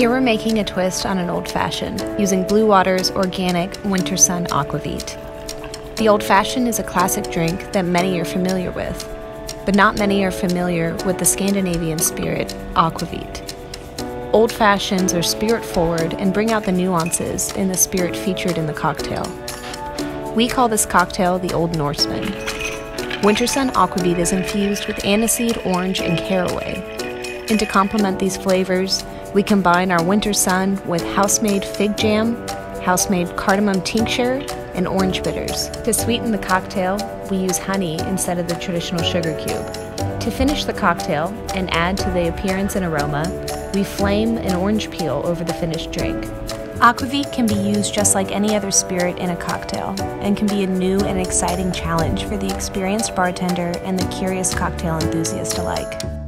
Here we're making a twist on an old fashioned using Bluewater's organic Wintersun Aquavit. The old fashioned is a classic drink that many are familiar with, but not many are familiar with the Scandinavian spirit, Aquavit. Old fashions are spirit forward and bring out the nuances in the spirit featured in the cocktail. We call this cocktail the Old Norseman. Wintersun Aquavit is infused with aniseed, orange, and caraway. And to complement these flavors, we combine our Wintersun with house made fig jam, house made cardamom tincture, and orange bitters. To sweeten the cocktail, we use honey instead of the traditional sugar cube. To finish the cocktail and add to the appearance and aroma, we flame an orange peel over the finished drink. Aquavit can be used just like any other spirit in a cocktail and can be a new and exciting challenge for the experienced bartender and the curious cocktail enthusiast alike.